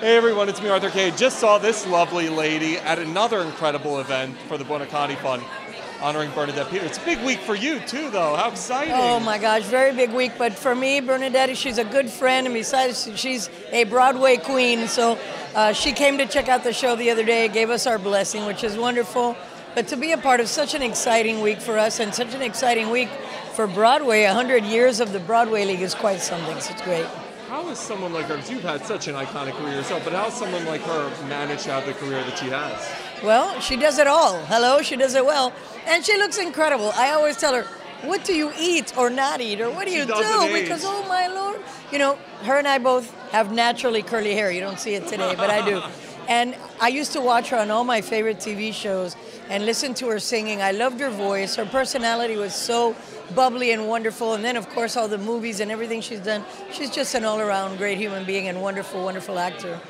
Hey everyone, it's me, Arthur Kade. Just saw this lovely lady at another incredible event for the Buoniconti Fund, honoring Bernadette Peters. It's a big week for you too, though. How exciting! Oh my gosh, very big week. But for me, Bernadette, she's a good friend, and besides, she's a Broadway queen. So uh, she came to check out the show the other day, gave us our blessing, which is wonderful. But to be a part of such an exciting week for us and such an exciting week for Broadway, 100 years of the Broadway League is quite something. So it's great. How is someone like her, you've had such an iconic career yourself, but how has someone like her managed to have the career that she has? Well, she does it all. Hello, she does it well. And she looks incredible. I always tell her, what do you eat or not eat, or what do She you do? age. Because, oh my lord. You know, her and I both have naturally curly hair. You don't see it today, but I do. And I used to watch her on all my favorite TV shows and listen to her singing. I loved her voice. Her personality was so bubbly and wonderful. And then, of course, all the movies and everything she's done. She's just an all around great human being and wonderful, wonderful actor.